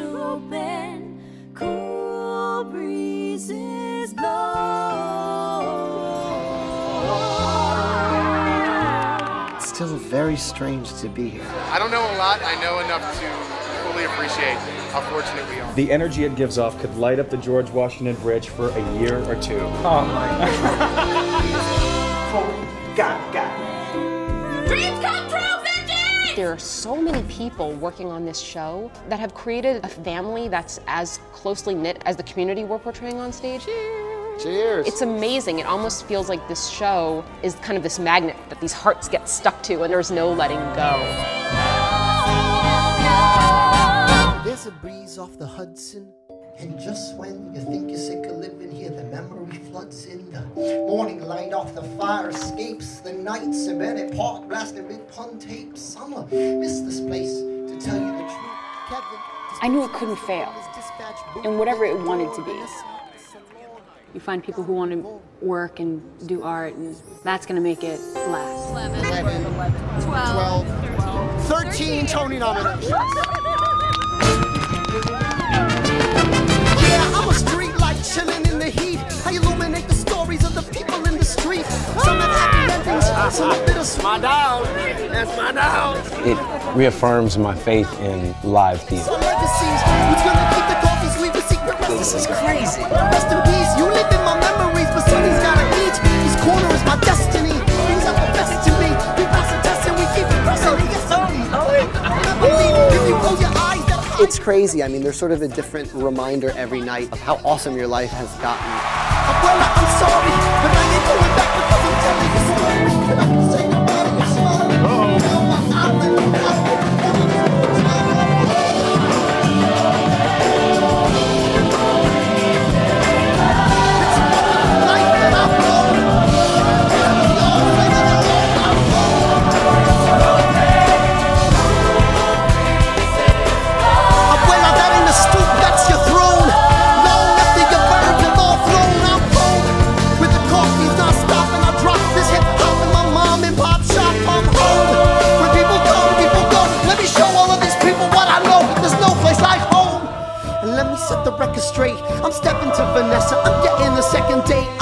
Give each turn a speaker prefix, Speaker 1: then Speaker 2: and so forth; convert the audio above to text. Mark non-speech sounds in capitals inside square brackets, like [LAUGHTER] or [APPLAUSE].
Speaker 1: open, cool breezes blow. It's still very strange to be here.
Speaker 2: I don't know a lot. I know enough to fully appreciate how fortunate we are.
Speaker 3: The energy it gives off could light up the George Washington Bridge for a year or two.
Speaker 1: Oh my God. [LAUGHS] Oh, God, God.
Speaker 4: Dreams come true!
Speaker 5: There are so many people working on this show that have created a family that's as closely knit as the community we're portraying on stage.
Speaker 2: Cheers.
Speaker 5: It's amazing. It almost feels like this show is kind of this magnet that these hearts get stuck to and there's no letting go.
Speaker 6: There's a breeze off the Hudson. And just when you think you're sick of living here, the memory floods in. The morning light off the fire escapes. The nights in Bennett Park blasting big pun tapes. Summer, miss this place to tell you the truth. Kevin,
Speaker 7: I knew it couldn't fail, in whatever it wanted to be. You find people who want to work and do art, and that's going to make it last.
Speaker 6: 11, 12, 13 Tony nominations. [LAUGHS] endings, some have bittersweet. My dog, that's my dog.
Speaker 8: It reaffirms my faith in live theater.
Speaker 6: Some legacies, who's gonna keep the coffins, leave the secret This is crazy. Rest in peace, you live in my memories, but something's gotta eat. This corner is my destiny. Things are the best to me. We pass the test and we keep pressing. Yes, I believe if you close your eyes, that
Speaker 9: It's crazy. I mean, there's sort of a different reminder every night of how awesome your life has gotten.
Speaker 6: Set the record straight. I'm stepping to Vanessa, I'm getting the second date.